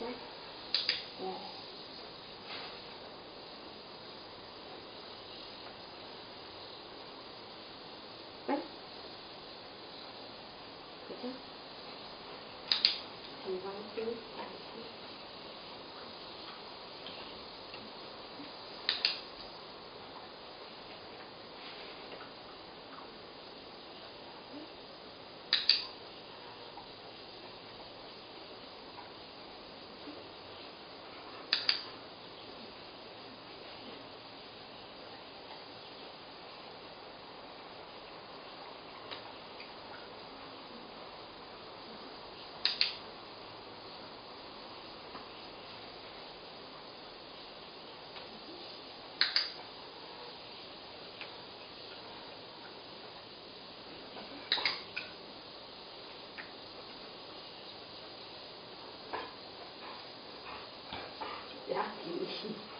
喂，喂，再见，上班去。questions.